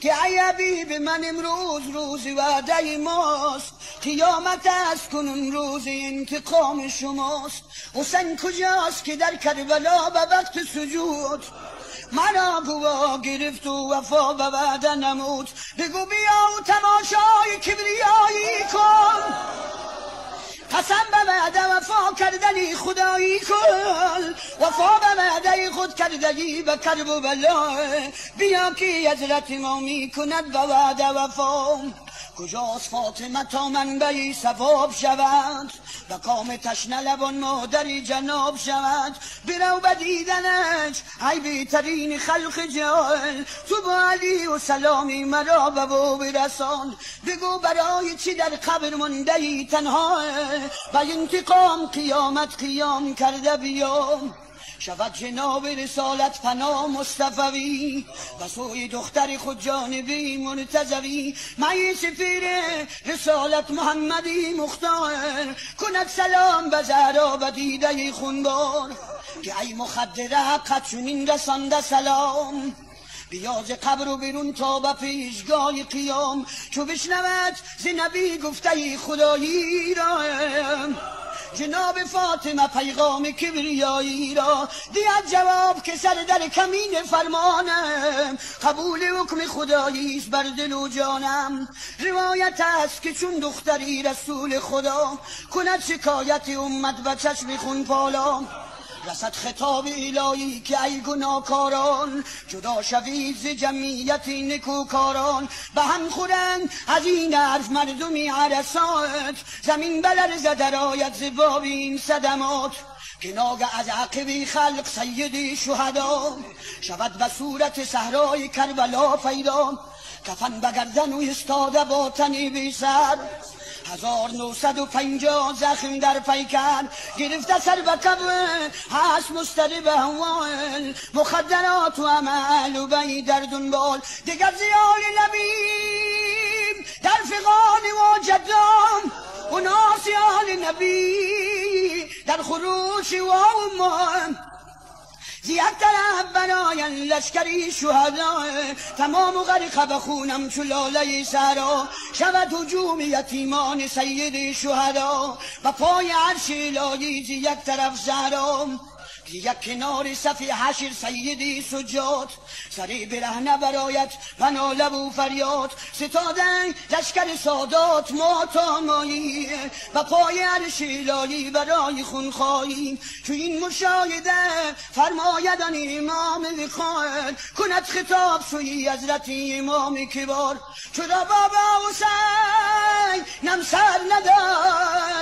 که ای به من امروز روزی وعده ماست. قیامت از کنون روز انتقام شماست. حسین کجاست که در کربلا به وقت سجود؟ مرا گوا گرفت و وفا به وعده نمود. بگو بیا و تماشای کردنی خدایی کن. وفا به وعده خود کردنی به کرب و بلا بیا که حضرت ما می کند به وعده وفا. کجاست فاطمه تا منبعی ثواب شود؟ و کام تشنه لبان مادری جناب شود؟ برو به دیدنش ای بیترین خلق جهل تو با علی و سلامی مرا به او برسان. بگو برای چی در قبر منده ای تنها؟ و انتقام قیامت قیام کرده بیام. شود جناب رسالت پناه مصطفوی و سوی دختر خود جانبی منتظوی من سفیر رسالت محمدی مختار کند سلام به زهرا و دیده خونبار که ای مخدر حقت چونین رسانده سلام بیاز قبر و بیرون تا به پیشگاه قیام چو بشنود زنبی گفته خدایی را جناب فاطمه پیغام کبریایی را دیت جواب که سر در کمین فرمانم. قبول حکم خدایی بر دل و جانم. روایت است که چون دختری رسول خدا کند شکایت امت و چشم خون پالا رسد خطاب الهی که ای گناکاران جدا شوید ز جمعیت نکوکاران. به هم خورند از این حرف مردمی عرصات زمین بلرز در آید ز باب این صدمات. که ناگه از عقبی خلق سیدی شهدا شود به صورت صحرای کربلا پیدا. کفن بگردن و استاده با تنی بی سر. هزار نوصد و پنجاه زخم در پیکر گرفته سر به کبه هست مسترب احوال. مخدرات و عمل و بی در دنبال. دیگر زیال نبیم. در فقان و جدام و ناسیال نبی در خروش و امان یک طرف برای لشکری شهدا. تمام و غرق بخونم چو لاله سرا. شود حجوم یتیمان سید شهدا. و پای عرش الهی یک طرف زهرا یک کنار صفی حشر سیدی سجاد. سری برهنه برایت ناله و فریاد. ستادن لشکر سادات ما تا و پای عرش الهی برای خونخواهی تو این مشاهده فرماید آن امام وقار کند خطاب سوی حضرت امام کبار. چرا بابا حسین نم سر ندار؟